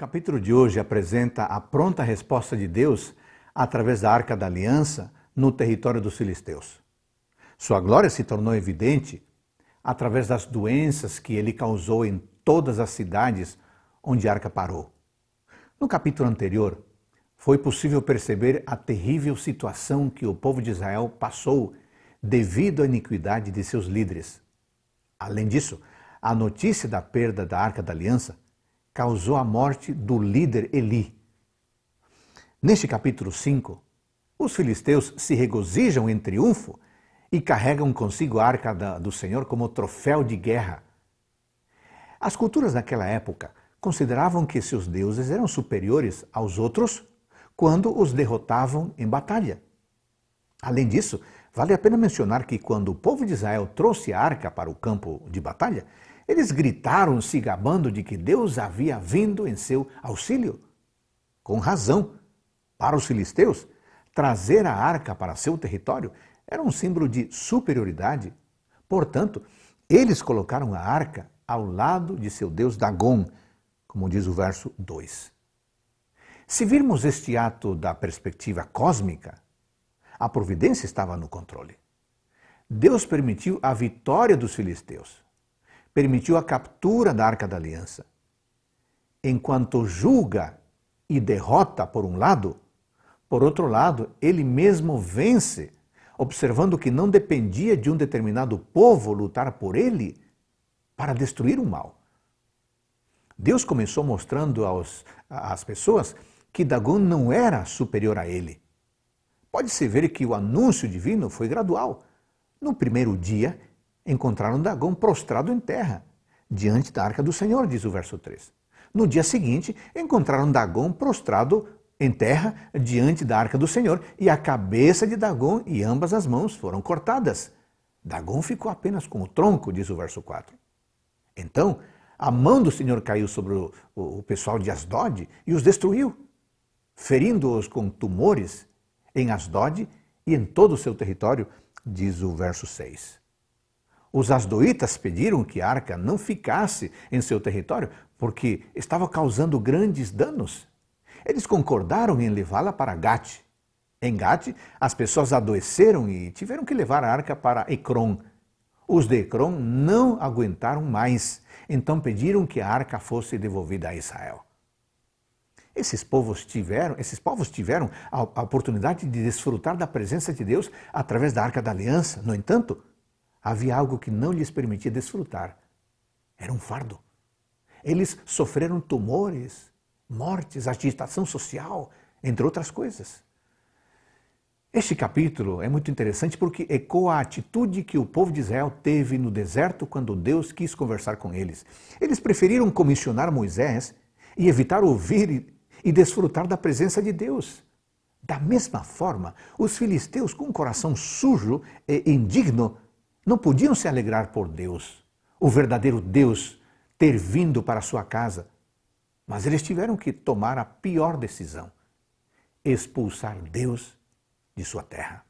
capítulo de hoje apresenta a pronta resposta de Deus através da Arca da Aliança no território dos filisteus. Sua glória se tornou evidente através das doenças que ele causou em todas as cidades onde a arca parou. No capítulo anterior, foi possível perceber a terrível situação que o povo de Israel passou devido à iniquidade de seus líderes. Além disso, a notícia da perda da Arca da Aliança causou a morte do líder Eli. Neste capítulo 5, os filisteus se regozijam em triunfo e carregam consigo a arca do Senhor como troféu de guerra. As culturas daquela época consideravam que seus deuses eram superiores aos outros quando os derrotavam em batalha. Além disso, vale a pena mencionar que quando o povo de Israel trouxe a arca para o campo de batalha, eles gritaram se gabando de que Deus havia vindo em seu auxílio. Com razão, para os filisteus, trazer a arca para seu território era um símbolo de superioridade. Portanto, eles colocaram a arca ao lado de seu deus Dagon, como diz o verso 2. Se virmos este ato da perspectiva cósmica, a providência estava no controle. Deus permitiu a vitória dos filisteus, permitiu a captura da arca da aliança. Enquanto julga e derrota por um lado, por outro lado, ele mesmo vence observando que não dependia de um determinado povo lutar por ele para destruir o mal. Deus começou mostrando aos, às pessoas que Dagon não era superior a ele. Pode-se ver que o anúncio divino foi gradual. No primeiro dia, encontraram Dagon prostrado em terra, diante da arca do Senhor, diz o verso 3. No dia seguinte, encontraram Dagon prostrado em terra diante da arca do Senhor, e a cabeça de Dagon e ambas as mãos foram cortadas. Dagon ficou apenas com o tronco, diz o verso 4. Então, a mão do Senhor caiu sobre o, o pessoal de Asdod e os destruiu, ferindo-os com tumores em Asdod e em todo o seu território, diz o verso 6. Os asdoitas pediram que a arca não ficasse em seu território porque estava causando grandes danos. Eles concordaram em levá-la para Gate. Em Gate, as pessoas adoeceram e tiveram que levar a arca para Ecrom. Os de Ecrom não aguentaram mais, então pediram que a arca fosse devolvida a Israel. Esses povos tiveram, esses povos tiveram a, a oportunidade de desfrutar da presença de Deus através da Arca da Aliança. No entanto, havia algo que não lhes permitia desfrutar. Era um fardo. Eles sofreram tumores, mortes, agitação social, entre outras coisas. Este capítulo é muito interessante porque ecoa a atitude que o povo de Israel teve no deserto quando Deus quis conversar com eles. Eles preferiram comissionar Moisés e evitar ouvir e desfrutar da presença de Deus. Da mesma forma, os filisteus, com um coração sujo e indigno, não podiam se alegrar por Deus, o verdadeiro Deus, ter vindo para sua casa mas eles tiveram que tomar a pior decisão: expulsar Deus de sua terra.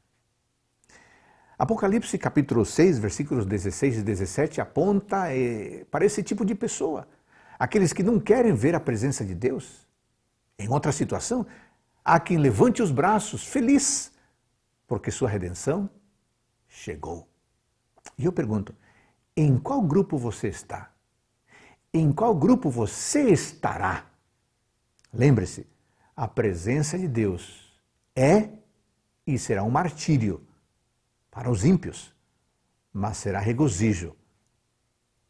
Apocalipse capítulo 6, versículos 16 e 17 aponta eh, para esse tipo de pessoa, aqueles que não querem ver a presença de Deus. Em outra situação, há quem levante os braços feliz, porque sua redenção chegou. E eu pergunto, em qual grupo você está? em qual grupo você estará. Lembre-se, a presença de Deus é e será um martírio para os ímpios, mas será regozijo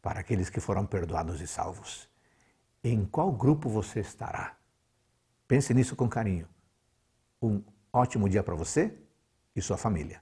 para aqueles que foram perdoados e salvos. Em qual grupo você estará? Pense nisso com carinho. Um ótimo dia para você e sua família.